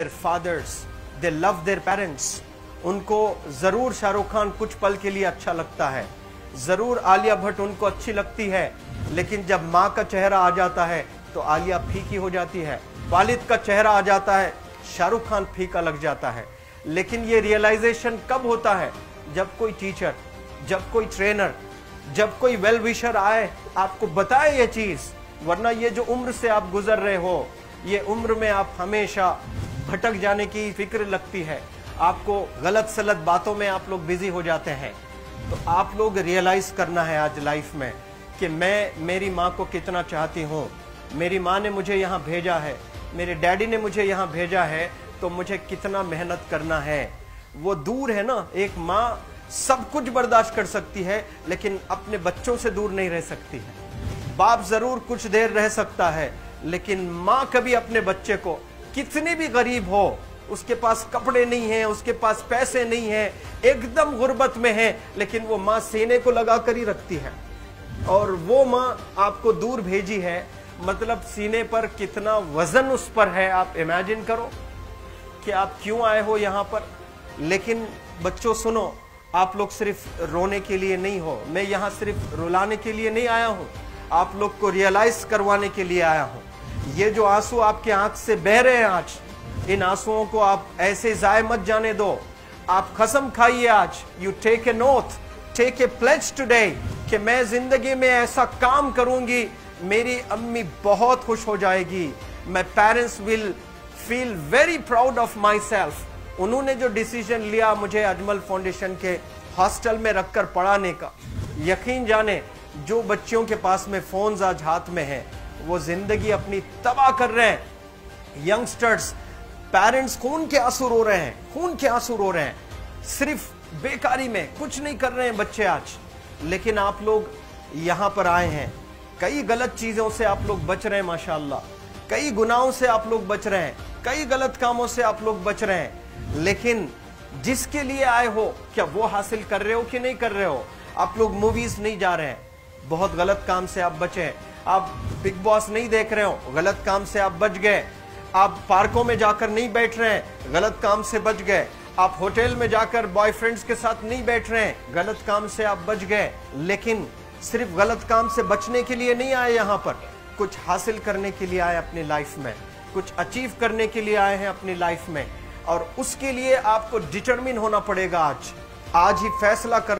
their fathers, they love their parents. उनको ज़रूर शाहरुख खान कुछ पल के लिए अच्छा लगता है। ज़रूर आलिया भट्ट उनको अच्छी लगती है, लेकिन जब माँ का चेहरा आ जाता है तो आलिया फीकी हो जाती है। वालिद का चेहरा आ जाता है, शाहरुख खान फीका लग जाता है। लेकिन ये रियलाइजेशन कब होता है? जब कोई टीचर जब कोई ट्रेनर जब कोई वेल विशर आए, आपको बताए ये चीज़, वरना ये जो उम्र से आप गुजर रहे हो, ये उम्र में आप हमेशा भटक जाने की फ़िक्र लगती है। आपको गलत सलत बातों में आप लोग बिज़ी हो जाते हैं। तो आप लोग रियलाइज़ करना है आज लाइफ में कि मैं, मेरी माँ को कितना चाहती हूँ। मेरी माँ ने मुझे यहाँ भेजा है। मेरे डैडी ने मुझे यहाँ भेजा है। तो मुझे कितना मेहनत करना है। वो दूर है ना, एक माँ सब कुछ बर्दाश्त कर सकती है, लेकिन अपने बच्चों से दूर नहीं रह सकती है। बाप ज़रूर कुछ देर रह सकता है, लेकिन माँ कभी अपने बच्चे को कितनी भी गरीब हो, उसके पास कपड़े नहीं है, उसके पास पैसे नहीं है, एकदम गुर्बत में है, लेकिन वो माँ सीने को लगा कर ही रखती है। और वो माँ आपको दूर भेजी है मतलब सीने पर कितना वज़न उस पर है, आप इमेजिन करो कि आप क्यों आए हो यहाँ पर। लेकिन बच्चों, सुनो, आप लोग सिर्फ़ रोने के लिए नहीं हो, मैं यहाँ सिर्फ़ रुलाने के लिए नहीं आया हूँ, आप लोग को रियलाइज़ करवाने के लिए आया हूँ। ये जो आँसू आपके आँख से बह रहे हैं आज, इन आंसुओं को आप ऐसे जाय मत जाने दो। आप कसम खाइए आज। You take a oath take a pledge today कि मैं ज़िंदगी में ऐसा काम करूँगी, मेरी अम्मी बहुत खुश हो जाएगी। मैं parents will feel very proud of myself उन्होंने जो डिसीज़न लिया मुझे अजमल फाउंडेशन के हॉस्टल में रखकर पढ़ाने का। यकीन जाने, जो बच्चियों के पास में फोन्स आज हाथ में है वो ज़िंदगी अपनी तबाह कर रहे हैं। यंगस्टर्स पेरेंट्स खून के आँसू रो रहे हैं, खून के आँसू रो रहे हैं। सिर्फ़ बेकारी में कुछ नहीं कर रहे हैं बच्चे आज। लेकिन आप लोग यहाँ पर आए हैं। कई गलत चीज़ों से आप लोग बच रहे हैं, माशाल्लाह। कई गुनाहों से आप लोग बच रहे हैं। कई गलत कामों से आप लोग बच रहे हैं। लेकिन जिसके लिए आए हो, क्या वो हासिल कर रहे हो कि नहीं कर रहे हो? आप लोग मूवीज़ नहीं जा रहे हैं। बहुत गलत काम से आप बचे हैं। आप बिग बॉस नहीं देख रहे हो, गलत काम से आप बच गए। आप पार्कों में जाकर नहीं बैठ रहे हैं गलत काम से बच गए। आप होटल में जाकर बॉयफ्रेंड्स के साथ नहीं बैठ रहे हैं गलत काम से आप बच गए। लेकिन सिर्फ़ गलत काम से बचने के लिए नहीं आए यहाँ पर, कुछ हासिल करने के लिए आए अपनी लाइफ में, कुछ अचीव करने के लिए आए हैं अपनी लाइफ में। और उसके लिए आपको डिटरमिन होना पड़ेगा आज। आज ही फैसला कर